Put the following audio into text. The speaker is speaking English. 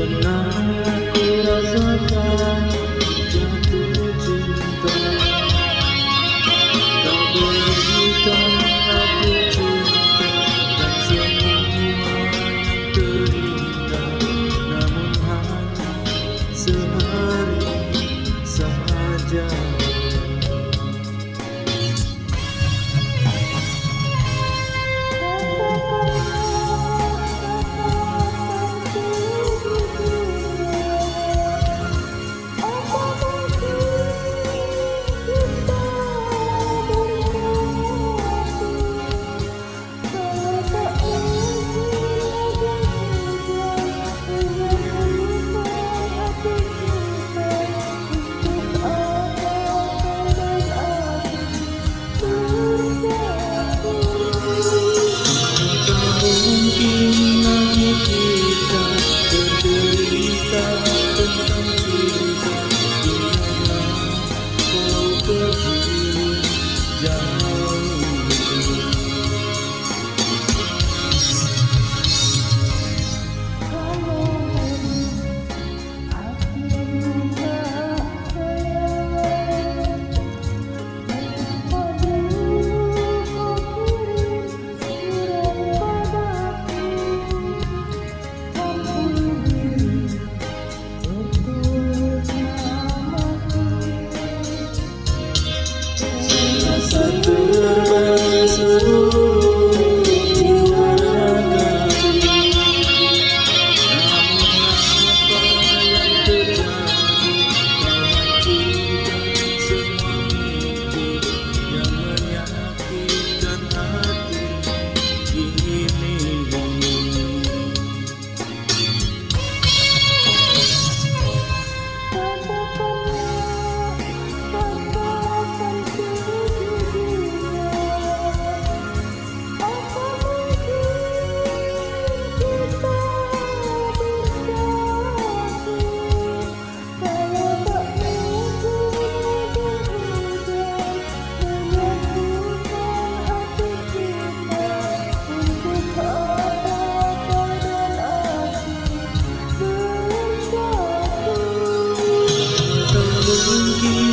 No. Jesus. Mungkin lagi